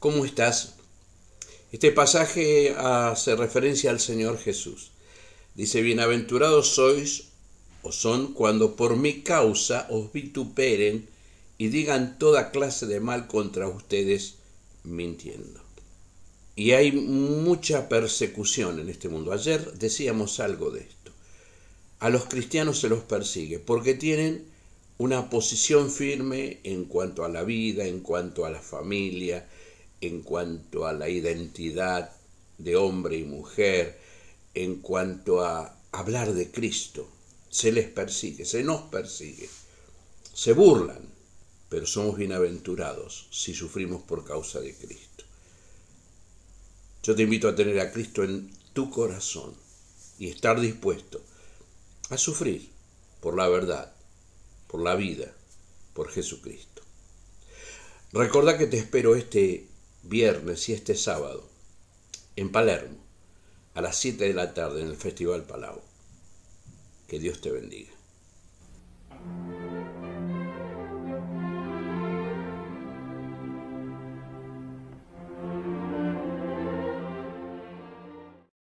¿Cómo estás? Este pasaje hace referencia al Señor Jesús. Dice, bienaventurados sois o son cuando por mi causa os vituperen y digan toda clase de mal contra ustedes mintiendo. Y hay mucha persecución en este mundo. Ayer decíamos algo de esto. A los cristianos se los persigue porque tienen una posición firme en cuanto a la vida, en cuanto a la familia, en cuanto a la identidad de hombre y mujer, en cuanto a hablar de Cristo. Se les persigue, se nos persigue, se burlan, pero somos bienaventurados si sufrimos por causa de Cristo. Yo te invito a tener a Cristo en tu corazón y estar dispuesto a sufrir por la verdad, por la vida, por Jesucristo. Recuerda que te espero este viernes y este sábado en Palermo a las 7 de la tarde en el Festival Palau. Que Dios te bendiga.